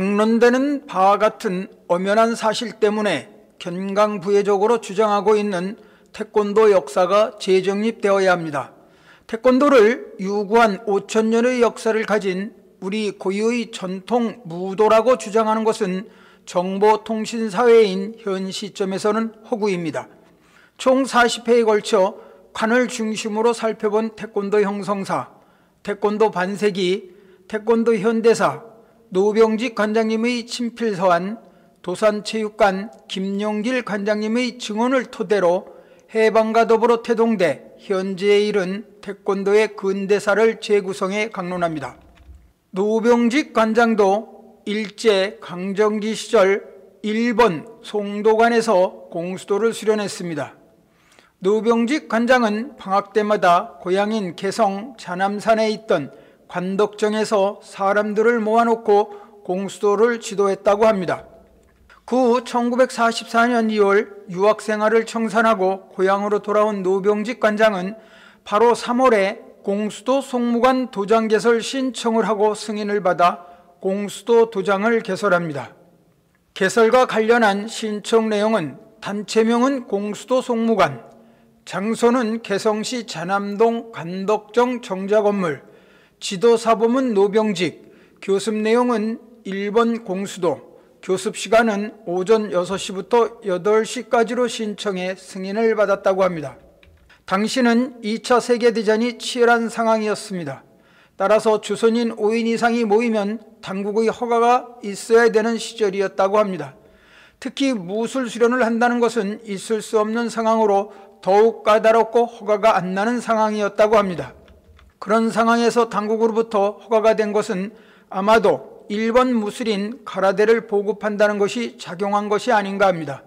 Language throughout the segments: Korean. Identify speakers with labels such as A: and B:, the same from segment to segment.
A: 강론되는 바와 같은 엄연한 사실 때문에 견강부회적으로 주장하고 있는 태권도 역사가 재정립되어야 합니다. 태권도를 유구한 5천년의 역사를 가진 우리 고유의 전통 무도라고 주장하는 것은 정보통신사회인 현 시점에서는 허구입니다. 총 40회에 걸쳐 관을 중심으로 살펴본 태권도 형성사, 태권도 반세기, 태권도 현대사, 노병직 관장님의 친필서한, 도산체육관 김용길 관장님의 증언을 토대로 해방과 더불어 태동돼 현재에 이른 태권도의 근대사를 재구성해 강론합니다. 노병직 관장도 일제 강점기 시절 일본 송도관에서 공수도를 수련했습니다. 노병직 관장은 방학 때마다 고향인 개성 자남산에 있던 관덕정에서 사람들을 모아놓고 공수도를 지도했다고 합니다. 그 후 1944년 2월 유학생활을 청산하고 고향으로 돌아온 노병직 관장은 바로 3월에 공수도 송무관 도장 개설 신청을 하고 승인을 받아 공수도 도장을 개설합니다. 개설과 관련한 신청 내용은 단체명은 공수도 송무관, 장소는 개성시 자남동 관덕정 정자 건물, 지도사범은 노병직, 교습 내용은 1번 공수도, 교습 시간은 오전 6시부터 8시까지로 신청해 승인을 받았다고 합니다. 당시는 2차 세계대전이 치열한 상황이었습니다. 따라서 주선인 5인 이상이 모이면 당국의 허가가 있어야 되는 시절이었다고 합니다. 특히 무술 수련을 한다는 것은 있을 수 없는 상황으로 더욱 까다롭고 허가가 안 나는 상황이었다고 합니다. 그런 상황에서 당국으로부터 허가가 된 것은 아마도 1번 무술인 가라데를 보급한다는 것이 작용한 것이 아닌가 합니다.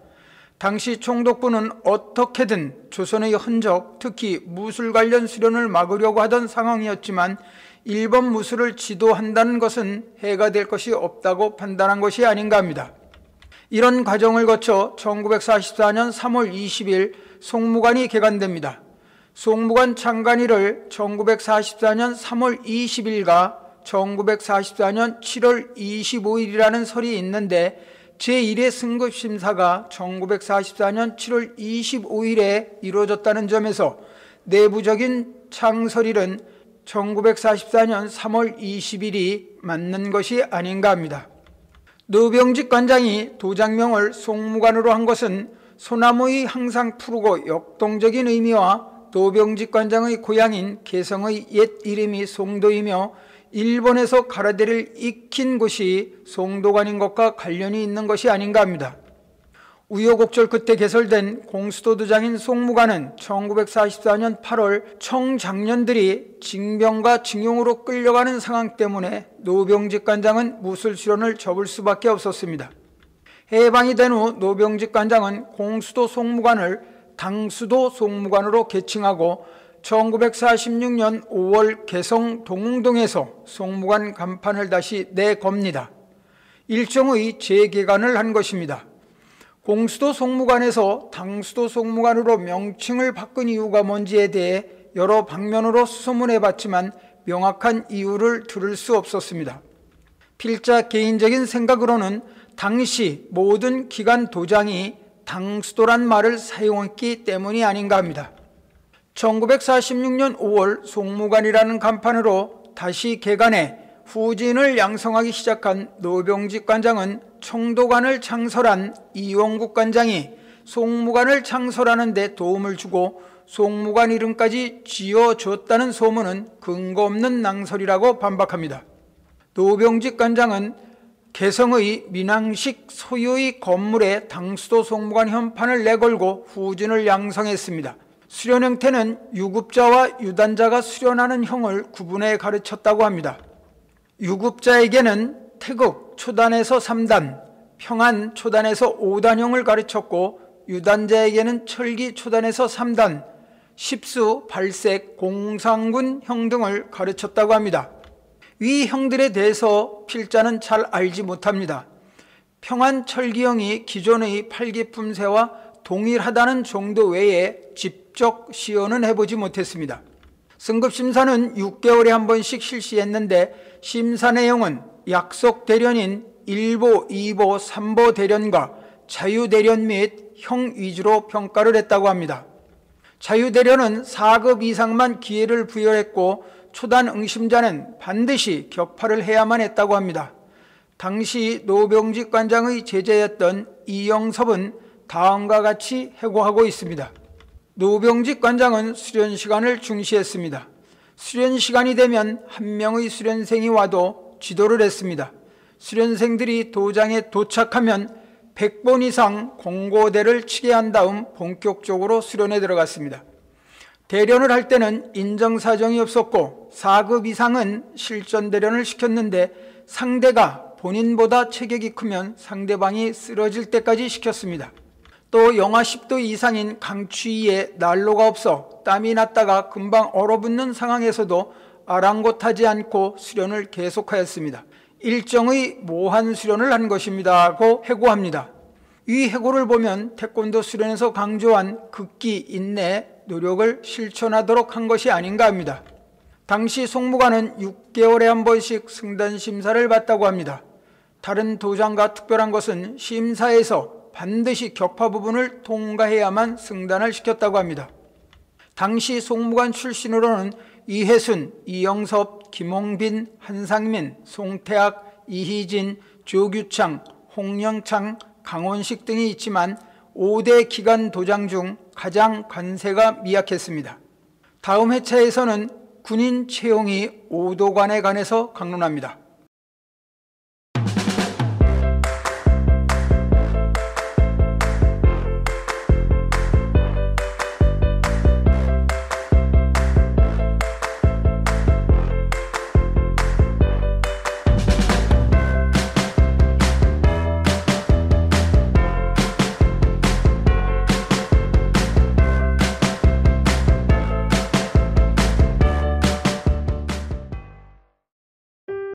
A: 당시 총독부는 어떻게든 조선의 흔적, 특히 무술 관련 수련을 막으려고 하던 상황이었지만 1번 무술을 지도한다는 것은 해가 될 것이 없다고 판단한 것이 아닌가 합니다. 이런 과정을 거쳐 1944년 3월 20일 송무관이 개관됩니다. 송무관 창간일을 1944년 3월 20일과 1944년 7월 25일이라는 설이 있는데 제1회 승급 심사가 1944년 7월 25일에 이루어졌다는 점에서 내부적인 창설일은 1944년 3월 20일이 맞는 것이 아닌가 합니다. 노병직 관장이 도장명을 송무관으로 한 것은 소나무의 항상 푸르고 역동적인 의미와 노병직 관장의 고향인 개성의 옛 이름이 송도이며 일본에서 가라데를 익힌 곳이 송도관인 것과 관련이 있는 것이 아닌가 합니다. 우여곡절 끝에 개설된 공수도도장인 송무관은 1944년 8월 청장년들이 징병과 징용으로 끌려가는 상황 때문에 노병직 관장은 무술 수련을 접을 수밖에 없었습니다. 해방이 된 후 노병직 관장은 공수도 송무관을 당수도 송무관으로 개칭하고 1946년 5월 개성 동웅동에서 송무관 간판을 다시 내겁니다. 일종의 재개관을 한 것입니다. 공수도 송무관에서 당수도 송무관으로 명칭을 바꾼 이유가 뭔지에 대해 여러 방면으로 수소문해 봤지만 명확한 이유를 들을 수 없었습니다. 필자 개인적인 생각으로는 당시 모든 기관 도장이 당수도란 말을 사용했기 때문이 아닌가 합니다. 1946년 5월 송무관이라는 간판으로 다시 개관해 후진을 양성하기 시작한 노병직 관장은 청도관을 창설한 이원국 관장이 송무관을 창설하는 데 도움을 주고 송무관 이름까지 지어줬다는 소문은 근거 없는 낭설이라고 반박합니다. 노병직 관장은 개성의 민항식 소유의 건물에 당수도 송무관 현판을 내걸고 후진을 양성했습니다. 수련 형태는 유급자와 유단자가 수련하는 형을 구분해 가르쳤다고 합니다. 유급자에게는 태극 초단에서 3단, 평안 초단에서 5단형을 가르쳤고 유단자에게는 철기 초단에서 3단, 십수, 발색, 공상군 형 등을 가르쳤다고 합니다. 위 형들에 대해서 필자는 잘 알지 못합니다. 평안 철기형이 기존의 팔기품새와 동일하다는 정도 외에 집 직접 시연은 해보지 못했습니다. 승급심사는 6개월에 한 번씩 실시했는데 심사 내용은 약속 대련인 1보, 2보, 3보 대련과 자유 대련 및 형 위주로 평가를 했다고 합니다. 자유 대련은 4급 이상만 기회를 부여했고 초단 응심자는 반드시 격파를 해야만 했다고 합니다. 당시 노병직 관장의 제자였던 이영섭은 다음과 같이 해고하고 있습니다. 노병직 관장은 수련 시간을 중시했습니다. 수련 시간이 되면 한 명의 수련생이 와도 지도를 했습니다. 수련생들이 도장에 도착하면 100번 이상 공고대를 치게 한 다음 본격적으로 수련에 들어갔습니다. 대련을 할 때는 인정사정이 없었고 4급 이상은 실전 대련을 시켰는데 상대가 본인보다 체격이 크면 상대방이 쓰러질 때까지 시켰습니다. 또 영하 10도 이상인 강추위에 난로가 없어 땀이 났다가 금방 얼어붙는 상황에서도 아랑곳하지 않고 수련을 계속하였습니다. 일정의 모한 수련을 한 것입니다고 해고합니다. 이 해고를 보면 태권도 수련에서 강조한 극기, 인내, 노력을 실천하도록 한 것이 아닌가 합니다. 당시 송무관은 6개월에 한 번씩 승단 심사를 받다고 합니다. 다른 도장과 특별한 것은 심사에서 반드시 격파 부분을 통과해야만 승단을 시켰다고 합니다. 당시 송무관 출신으로는 이혜순, 이영섭, 김홍빈, 한상민, 송태학, 이희진, 조규창, 홍영창, 강원식 등이 있지만 5대 기관 도장 중 가장 관세가 미약했습니다. 다음 회차에서는 군인 채용이 오도관에 관해서 강론합니다.